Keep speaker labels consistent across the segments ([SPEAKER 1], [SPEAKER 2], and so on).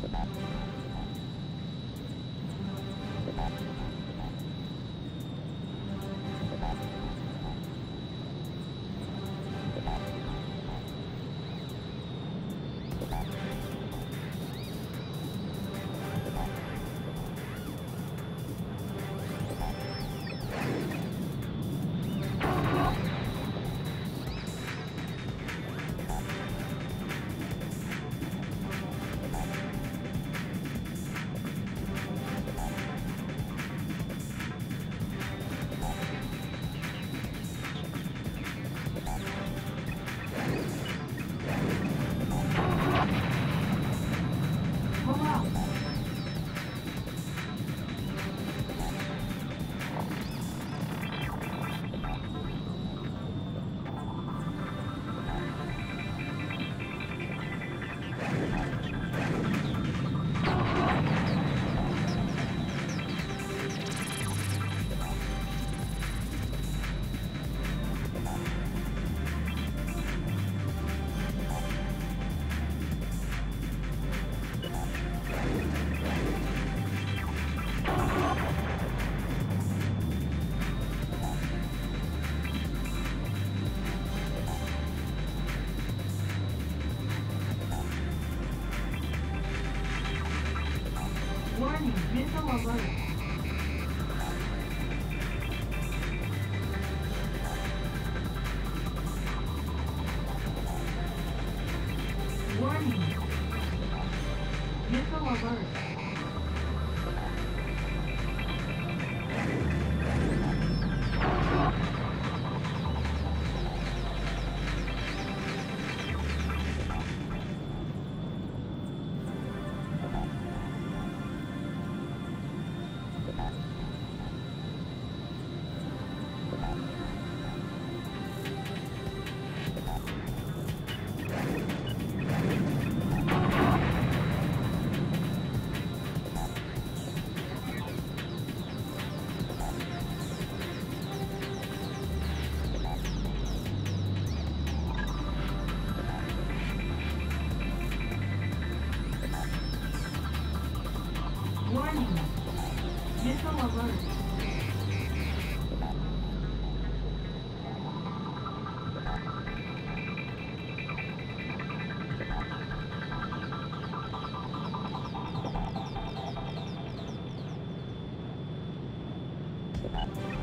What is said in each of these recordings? [SPEAKER 1] Thank you. right. about it.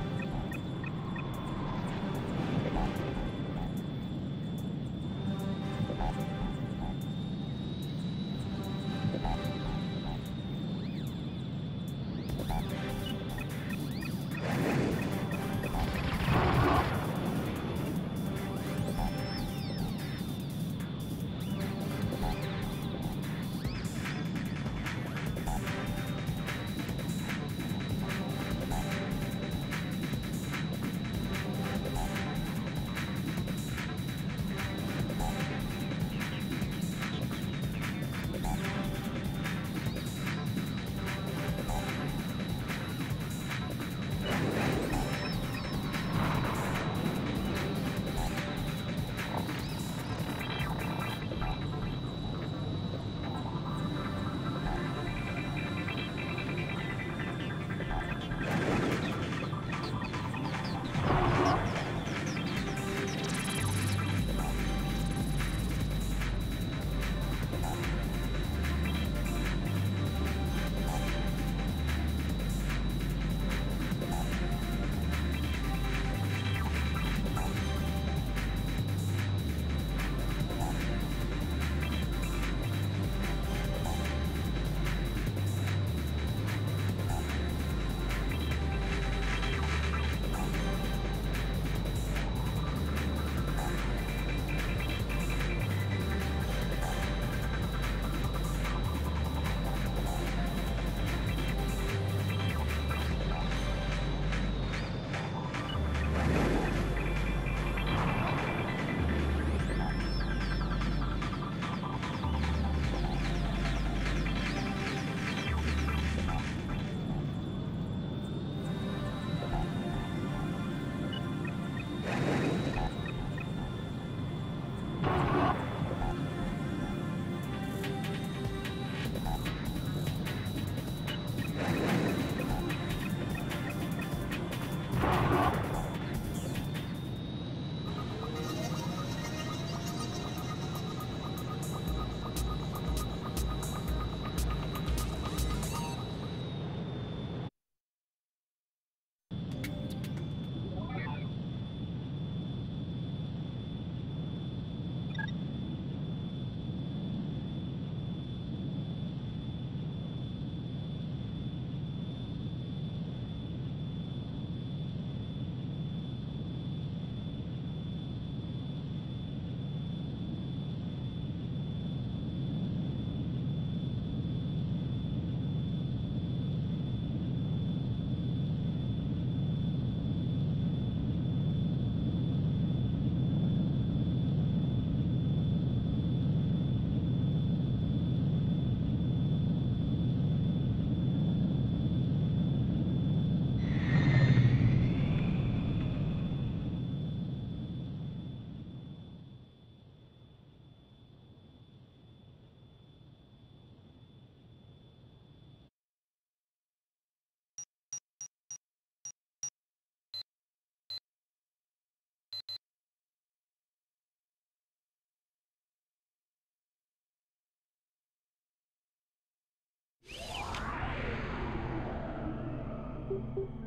[SPEAKER 1] Thank you.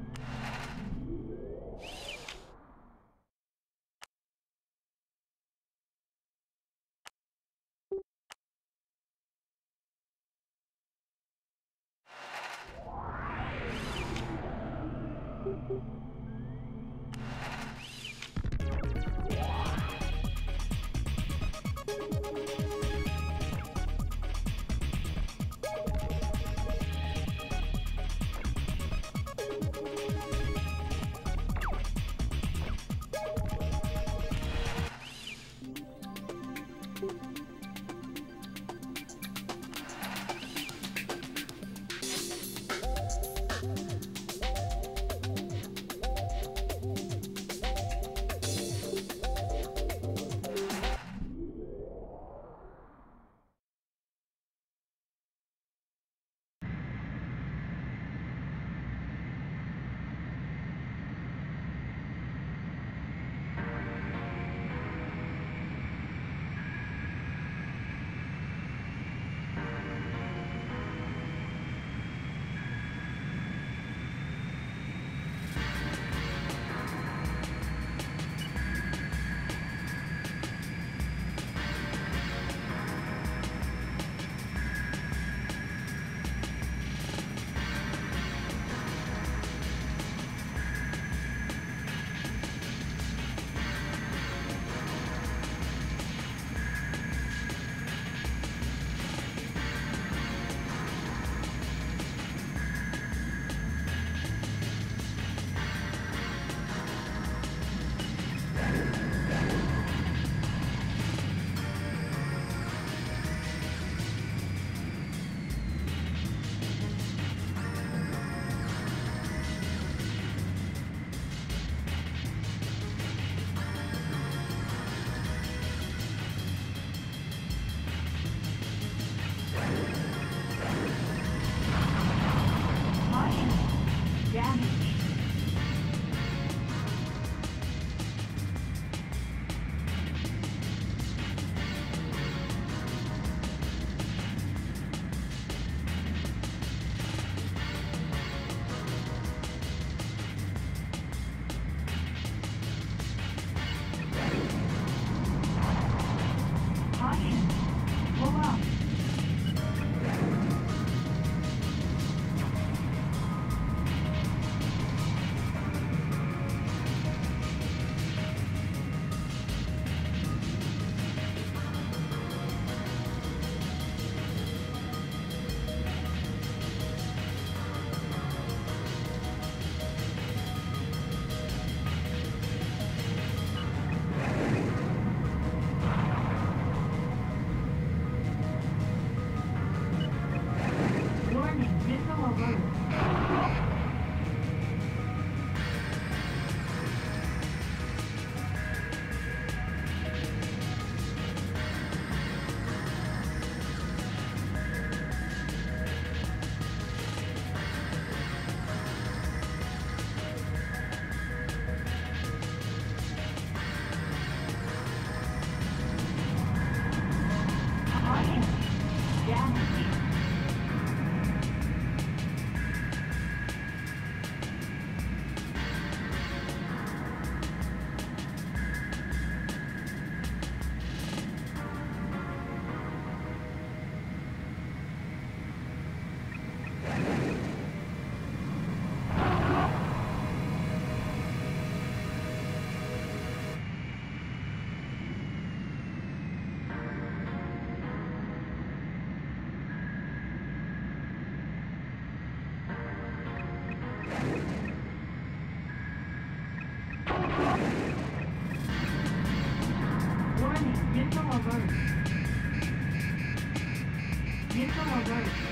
[SPEAKER 1] Christ.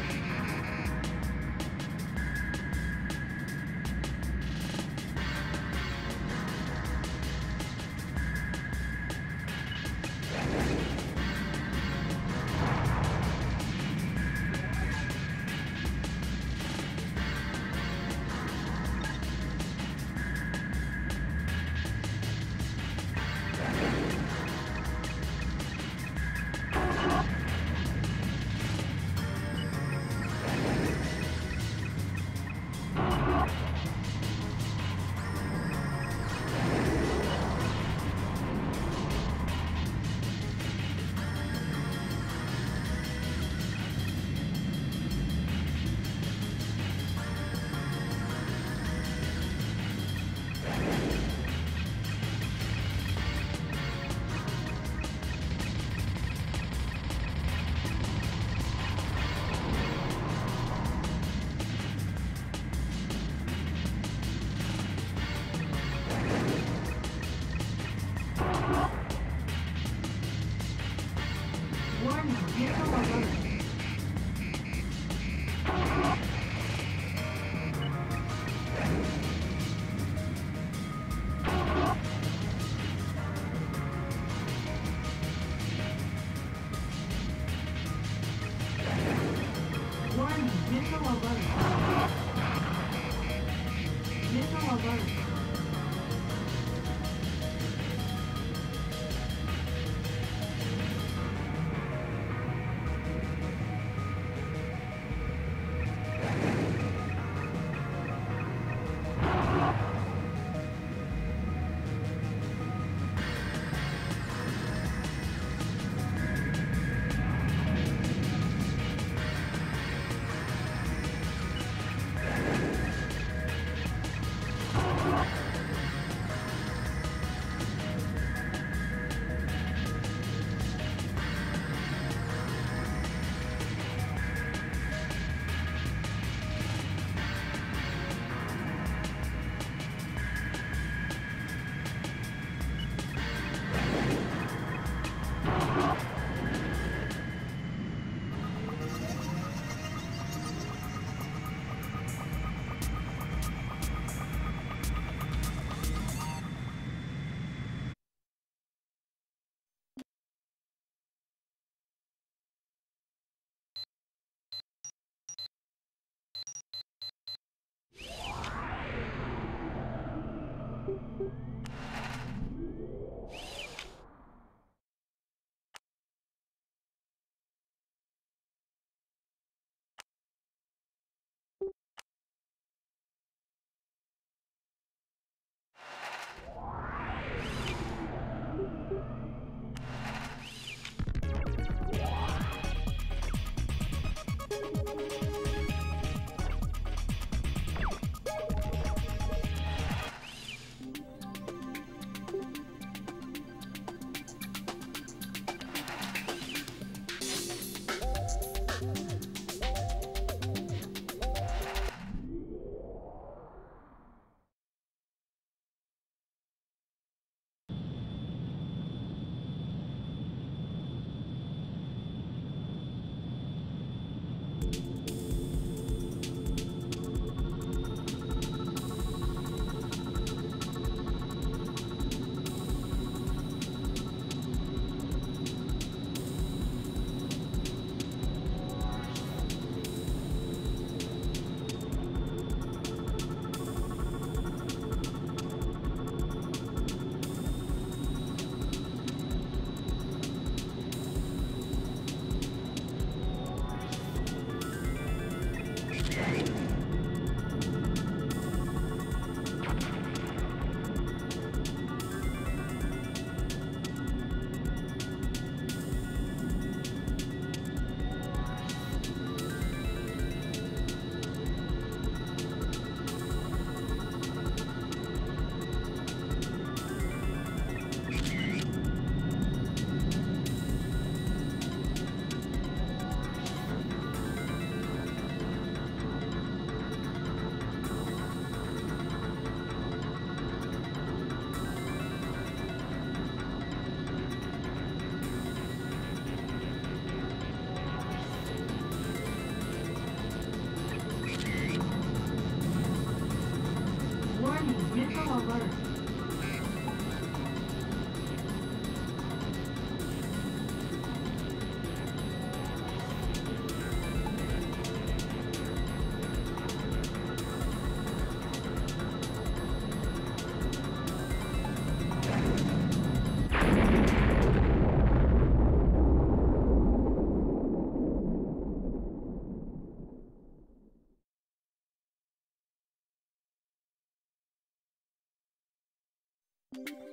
[SPEAKER 1] Thank you.